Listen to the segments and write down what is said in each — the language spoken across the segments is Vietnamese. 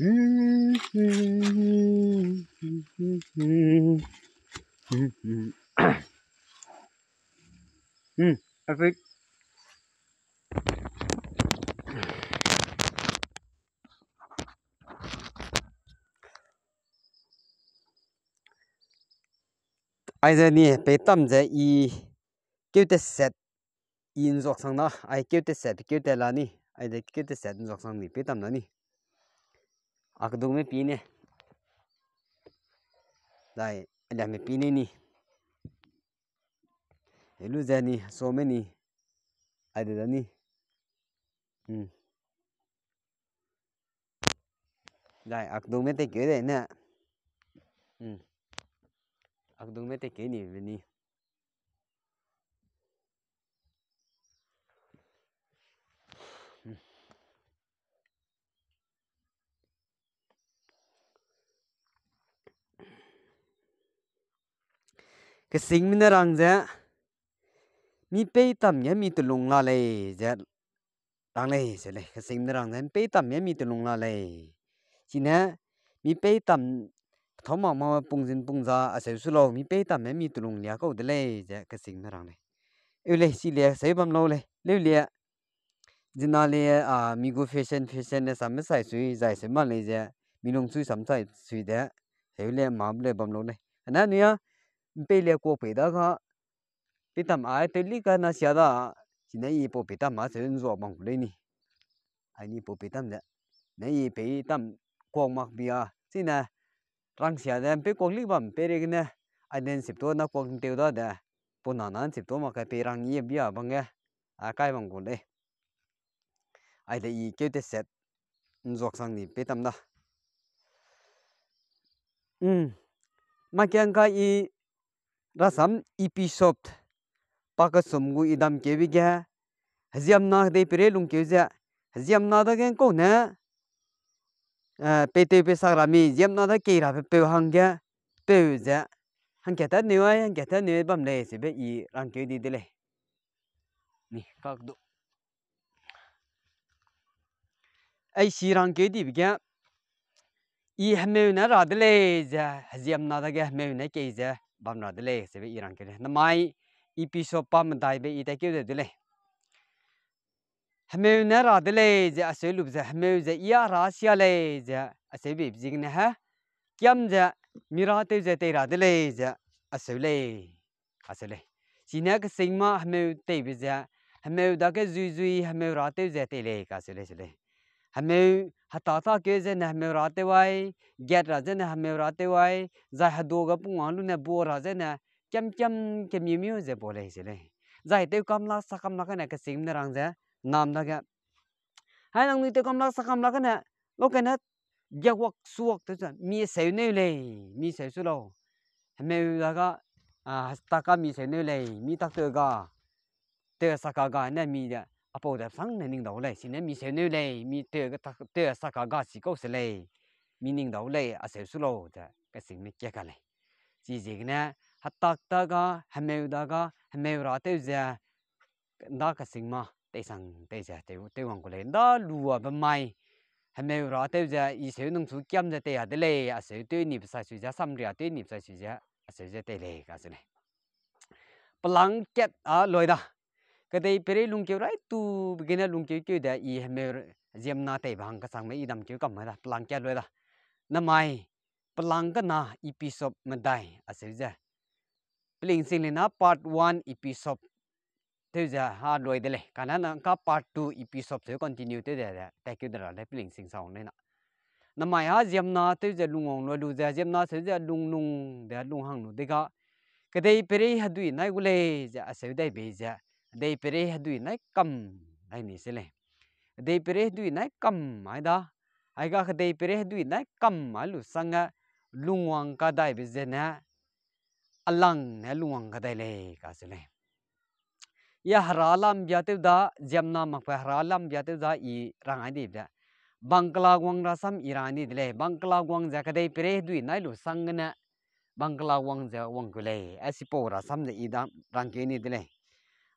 ai zai ni pe tam zai i kyu te set in zok sang na ai akdung me pine dai ala me pine ni elu zani some ni adada ni um dai akdung me te ke de na um akdung me te ke ni ni Hmm. ke sing min rang ja mi pe tam ye mi tu lung la le ja dang le se le ke sing min rang ja pe tam ye mi tu lung la le chi na mi pe tam tho ma ma pung jin pung ja a se su lo mi pe tam ye mi tu lung lia ko de le ja ke sing min rang le e le si le se bam lo le le le jin na le a mi go fashion fashion ne sui zai se mi lung sui sam sui de e le ma ble bam lo le 被列过北大个，被他妈对里个那些的，现在一波被他妈是弱忙嘞呢，还一波被他们，那一被他们光忙比啊，现在让些人被光里吧，被那个呢，还能十多那光掉到的，不难难十多嘛，该被让你比啊帮个，啊该忙过嘞，还得一叫的些，弱上你被他们的，嗯，嘛讲个一。rasam ep shop paka somgu idam kebi ge hziam na de pere lung ke ja hziam na da gen ko na eh, pe te pe sagra mi hziam na da ke ra pe hang ge pe u ja hang ke ta ne wa hang ke ta ne bam le se be i rang ke di de le ni ka do ai si rang ke di bi ge i hme na ra de le ja hziam na da ge hme na bamna dile se be iran hata ta ke je na me ra te wai get ra je na me ra te wai za ha do ga pu ngan lu ne bo ra je na cham cham ke mi mi je bo le je le za te kam la sa kam la ka na ka sim nè rang je nam da ga hai nang ni te kam la sa kam la ka nè, lo ka na ya wak suak te jan mi se ne le mi se su lo me ra ga à ta ka mi se ne le mi ta te ga te sa ka ga na mi da apo da sang ne ning dau le sin mi se ne le mi te ga te sa ka ga si ko se le mi ning dau le a se su lo da ka sing me kya ka le ji ji ne hat tak ta ga ha me da ga ha me ra te ja na ka sing ma te sang te ja te te wang ko le da lu wa ba mai ha me ra te ja i se nung su kyam ja te ya de le a se te ni sa su ja sam ria te ni sa su ja a se ja te le ka se ne palang ket a loi da kadai pere lungke rai tu begina lungke kyu da i me jem na tai bang ka sang me idam kyu kam da plan kya lo da na mai plan ka na episode ma dai asir ja pling sing le na part 1 episode te ja ha loi de le kana na ka part 2 episode te continue te da da ta kyu da le pling sing sang le na na mai ha jem na te ja lungong lo lu ja jem na se ja lung lung da lung hang nu de ga kadai pere hadui na gule ja asir dai be ja dei pere hedu nai kam ai ni sele dei pere hedu nai kam ai da ai ga ka dei pere hedu nai kam ma lu sang lungwang ka dai bi zen na alang na lungwang ka dai le ka sele ya haralam bya te da jamna ma pa haralam bya te da i rang ai de bangla gwang ra sam irani de le bangla gwang ja ka dei pere hedu nai lu sang na bangla wang ja wang gule asipo ra sam de idam rang ke ni de le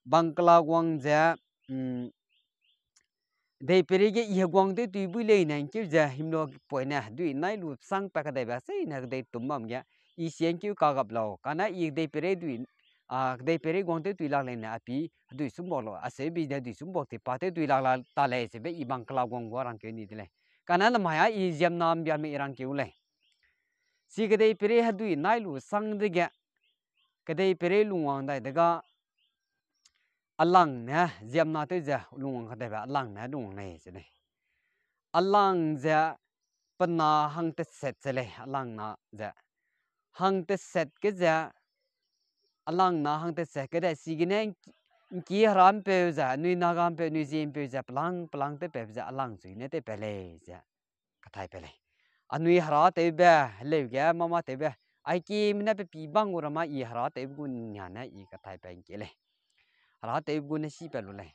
bangkala wang ja hm, dei peri ge ye gwang de tu bu le nang ki ja himno po na du nai lu sang pa ka de ba se na de tum mam ya i sian ki ka ga blau ka na i de peri du a de peri gwang de tu la le na pi du sum bo lo a se bi de si ge alang na ziam na te ja lung ang khade ba alang na dung nei se ne alang ja pana hang te set se le alang na ja hang te set ke ja alang na hang te set ke da si gi nen ki haram pe ja nui na gam pe nui zim pe ja plang plang te pe ja alang zui ne te pe le ja ka thai pe le anui hara te ba le ge mama te ba ai ki mina pe pi bang ur ma i hara te gun nya na i ka thai pe ki le ra te gu ne si pe lu le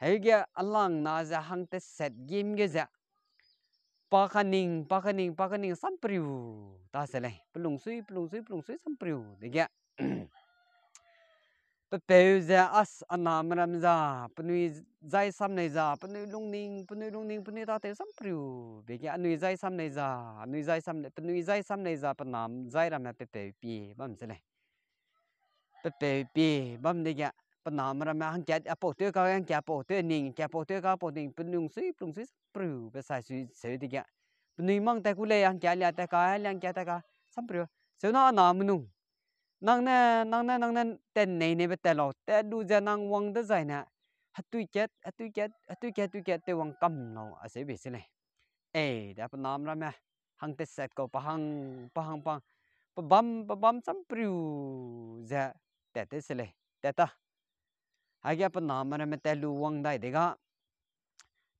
he ge alang na za hang te set game ge za pa khaning pa khaning pa khaning sam priu ta se le plung sui plung sui plung sui sam priu de ge pe pe za as anam ram za pnui zai sam nei za pnui lung ning pnui lung ning pnui ta te sam priu be ge anui zai sam nei za anui zai sam nei pnui zai sam nei za panam zai ram pe pe pi bam se le pe pe pi bam de ge ปนอมระมาหันแกะปกตัวก็ยังแกะปกตัวนิ่งแกะปกตัวก็ปกติเป็นลุงซุยลุงซุยปรือไปใส่ซุยเสือติแกะเป็นนิ่งมั่งแต่กูเลยยังแกะเลยแต่ก็ยังแกะแต่ก็สัมปรือเสือน้าหนามนุ่งนั่งเนี่ยนั่งเนี่ยนั่งเนี่ยแต่ไหนเนี่ยไปแต่เราแต่ดูจะนั่งวังได้ใจนะฮัตตุยแกะฮัตตุยแกะฮัตตุยแกะตุยแกะแต่วังกำเราอาศัยไปสิเลยเอ๋แต่ปนอมระมาหังเตะเสร็จก็ปะหังปะหังปังปะบัมปะบัมสัมปรือจะแต่เตะสิเลยแต่ตาหากแกปนามันไม่ได้ลูกวังได้เด็ก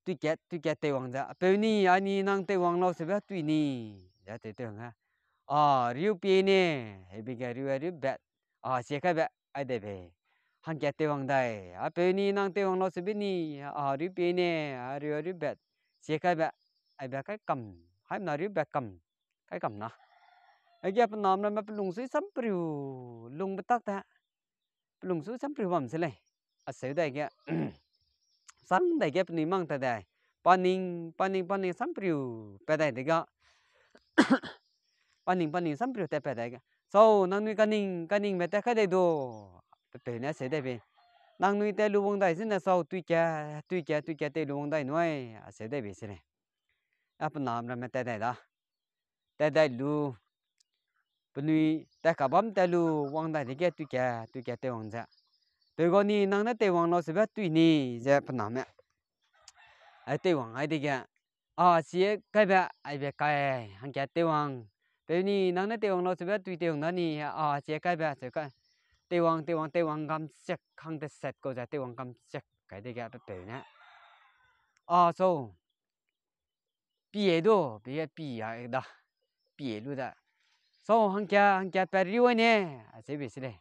ตุ๊กแกตุ๊กแกเตวังจ้ะเป็นนี่อันนี้นั่งเตวังเราเสบตุ๊กนี่จ้าเตวังฮะอ่ารีวียเนี่ยเฮ้ยเป็นแกรีวิวริวแบบอ่าเสียก็แบบไอเด็กเฮ้ยหังแกเตวังได้อ่าเป็นนี่นั่งเตวังเราเสบนี่อ่ารีวียเนี่ยอ่ารีวิวรีวิวแบบเสียก็แบบไอแบบใครกำให้นารีวิวแบบกำใครกำนะไอแกปนนามันไมาไปลงซื้อซ้ำปลิวลงไปตักแต่ไปลงซื้อซ้ำปลิวบ่มเสียเลย asai đây ge san đây ge pni mang tới đây, ta da paning paning paning sampriu pa da de ga paning paning sampriu te pa da ga so nang nui kaning kaning me te ka de do pe na se de be nang nui te ah, lu bong dai đại sinh là sau kya tu kya tu kya te lu bong dai noi a se de be se ne ap nam ra me te da da te da lu này ta ka bấm te lu wang đại de ge tu kya tu kya te wang ja 对个你那那对王老师不要对你，这不难咩？哎，对王哎这个，啊，是改变哎别改，俺家对王，对你那那对王老师不要对对王那你啊，这改变这个，对王对王对王咁只坑得实个就对王咁只改这个都对呢。啊，so，毕业都毕业毕业的，毕业路的，so 俺家俺家白日วัน呢，这边是嘞。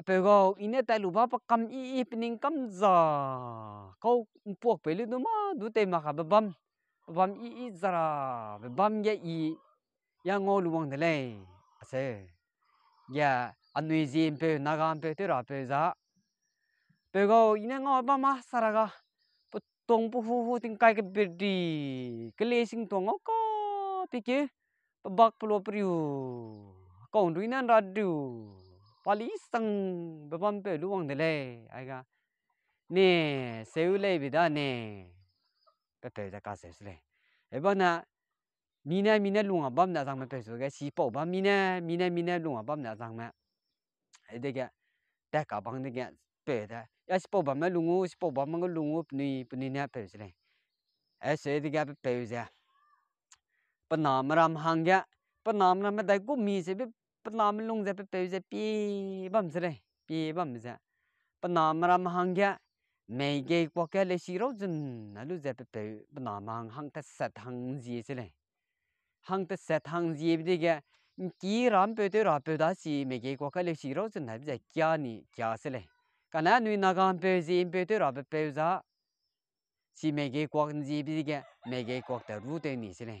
အပေကောဤနဲ့တဲလူဘာပကမ်ဤဤပနင်ကမ်ဇာကောအပုတ်ပဲလူတို့မဒုတေမခဘဘမ်ဘမ်ဤဤဇရာဘဘမ်ရဲ့ဤရငောလူဝန်တလေအစဲရအနွေစင်ပေနာဂံပေတရာပေဇာပေကောဤနဲ့ငောဘမဆရာကပတုံပူဖူဖူတင်ကိုက်ပစ်ဒီကလေးစင်တုံငောကောပိကေဘဘပလောပရီယူကောင်ဒွိနန်ရဒူပါလီစံဘဘံပဲလူဝန်တယ်လေအိုင်ကနေဆေဦးလေးပြီတော့နေပက်ပဲကဆက်စလေအဘနာမိနေမိနေလူဝန်ဘမ်နာဆောင်မဲ့ပဲဆိုကစီပေါ့ဘမိနေမိနေမိနေလူဝန်ဘမ်နာဆောင်မဲ့အဲ့ဒါကတက်ကဘန်းတကပဲတယ်ရစပေါ့ဘမဲ့လူငူစပေါ့ဘမငလူငူပနီပနီနေပဲစလေအဲ့စေဒီကပဲပဲဇာပနာမရမ်ဟန်ကပနာမနမဲ့တိုက်ကူမီစေပဲ pāt nāma lōng zā pē pēw zā pē bāṃ zā pā nāma rāma ḵāṃ gā mē gē kua kā lē shī rau zun alu zā pā pē pā nāma ḵāṃ ḵāṃ tā sat ḵāṃ zī sā lē ḵāṃ tā sat ḵāṃ zī bī dī gā kī rāma pē tu rā pē tu dā sī mē gē kua kā lē shī rau zun hā bī zā kia nī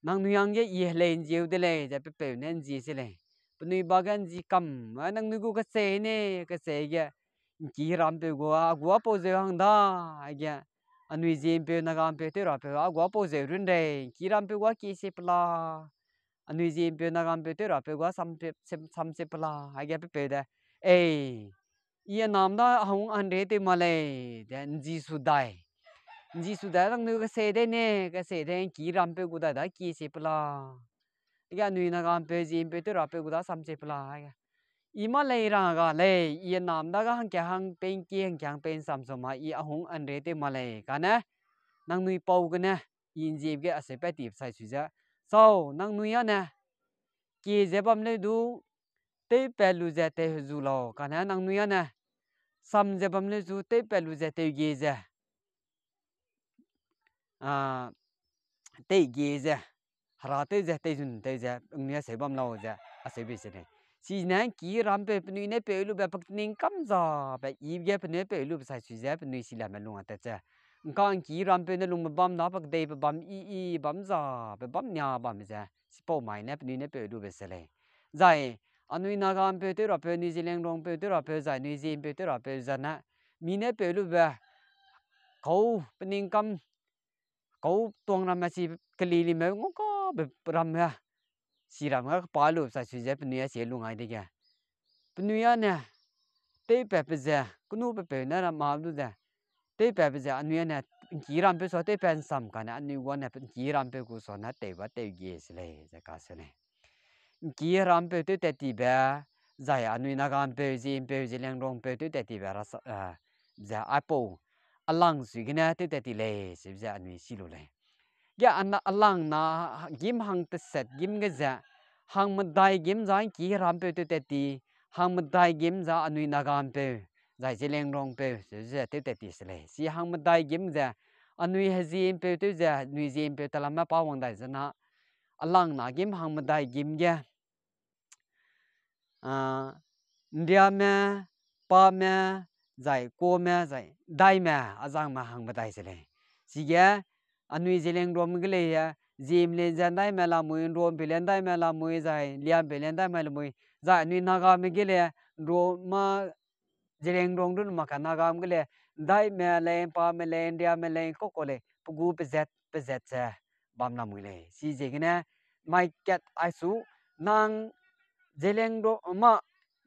nang nuyang ye ye len jiu de le ja pe pe nen ji se le pnui bagan ji kam nang nu gu ka se ne ka se ge ki ram pe go a go po ze hang da ge anui jin pe na gam pe te ra pe a go po ze run de ki ram pe go ki se pla anui jin pe na gam pe te ra pe go sam pe sam se pla a ge pe pe da ei ये नाम दा हूं अंडे ते मले देन जी सुदाई ji su da dang nu ka se de ne ka se de ki ram pe gu da da ki se pla ya nu na ga pe ji pe tu ra pe gu da sam se pla ya i ma le ra ga le i nam da ga hang kya hang pen ki hang kyang pen sam so ma i a hong an re te ma le ka na nang nui pau ga na in ji ge a se pe ti sai su ja so nang nui ya na ki je bam le du te pe lu ja te hu lo ka na nang nui ya na sam je bam le du te pe lu ja te ge ja အာတိတ်ကြီးဇာရာတိတ်ဇာတိတ်ဇွန်တိတ်ဇာငွေဆေဘမ်လောဇာအဆေဘိစနေစီနန်ကီရမ်ပေပနွိနေပေလူဘပကနင်ကမ်ဇာဘဤဘပနေပေလူဘဆိုင်စီဇာပနွိစီလာမလုံအတဇာကန်ကီရမ်ပေနလုံမဘမ်နာပကဒေဘဘမ်အီအီဘမ်ဇာဘဘမ်ညာဘမ်ဇာစပေါမိုင်နေပနွိနေပေလူဘဆလေဇိုင်အနွိနာကံပေတေရပေနွိဇီလန်ရောပေတေရပေဇိုင်နွိဇီပေတေရပေဇာနာမီနေပေလူဘကောပနင်ကမ် kau tuang ramya si kelili me ngok ko ramya si ramya palu sa si je penuya si lu ngai de ga penuya ne te pe pe ze kunu pe pe na ma lu de te pe pe ze anuya ne ji ram pe anu wa ne ji ram pe ku so na te wa te ge si le ze ka se ne ji ram pe te te ti ba za ya anuya na ga pe ji pe alang si gina te te ti le si bza anwi ya anna alang na gim hang te set gim ge za hang ma dai gim za ki ram pe te te ti hang ma dai gim za anwi na pe zai ji rong pe si za te te ti si le si hang ma dai gim za anwi he ji pe te za nwi ji pe ta pa wang dai za na alang na gim hang ma dai gim ge ᱟ ᱱᱫᱤᱭᱟᱢᱮ ᱯᱟᱢᱮ zai ko me zai dai me azang ma hang badai zele si ge anui zeleng rom ge le ya zim le zan dai me la mu yin rom bi len dai me la mu zai lia bi len dai me la mu zai ni na ga me ge le ro ma zeleng rong dun ma ka na ga me ge le dai me le pa me le india me le ko le pu gu pe zet pe zet sa bam mai ket ai su nang zeleng ro ma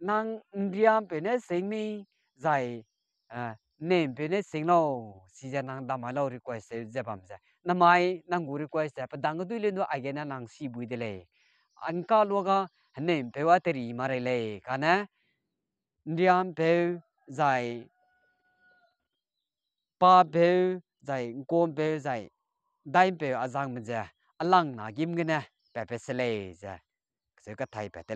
nang india pe ne seng zai nem pe ne sing no si ja nang da ma lo request se je pam ja na mai nang gu request pa dang du le do a ge na nang si bu de le an ka lo ga ne be wa te ri ma re le ka na ndiam be zai pa be zai ko be zai dai be a zang ma ja alang na ka thai pe te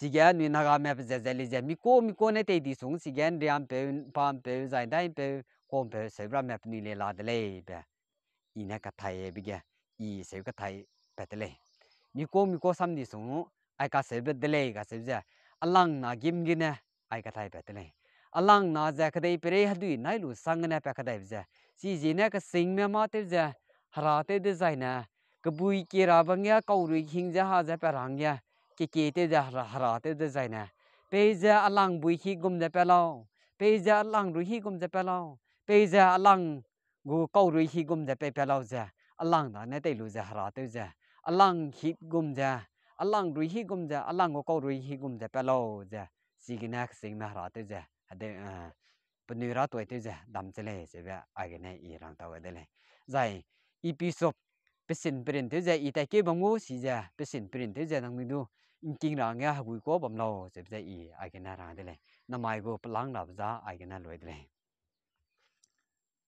sigen ni naga me ze ze li ze mi ko mi ko ne te di sung sigen riam pe pam pe zai dai pe kom pe se bra me ni le la de le be i ne ka thai e bi ge i se ka thai pe de le mi ko mi ko sam ni sung ai ka se be de le ka se ze alang na gim gi ne ai ka thai pe de le alang na ze ka dei pe re ha du nai lu sang ne pe ka dai ze si ji ne ka sing me ma te ze hara te de zai na ka bui ki ra ba nge ka ru hing ze ha ze pe rang ya kì kì tê giờ hả hả tê giờ dài nè bây giờ anh lăng bùi khi gom ra bè lâu bây giờ anh lăng rùi khi gom ra bè lâu bây giờ anh lăng gu câu rùi khi gom ra bè bè lâu giờ anh lăng đó nè tê lùi giờ hả tê giờ anh lăng khi gom ra anh lăng rùi khi gom ra anh lăng gu câu rùi khi gom ra à à, bè lâu giờ xì cái nè xịn nè hả tê giờ hả tê à bên nửa tuổi tê giờ đầm tê lệ sẽ bé ai cái này y rằng tao cái này dài episode เป็นสิ่งเปลี่ยนเท่าใจอีแต่เก็บบางงูสิจ้ะเป็นสิ่งเปลี่ยนเท่าใจทางมือดูจริงๆเราเนี่ยหุ่ยก็บ่มโลเสียใจอีไอ้กันน่ารักด้วยเลยน้ำไม้ก็ปลังดับจ้าไอ้กันน่ารวยด้วยเลย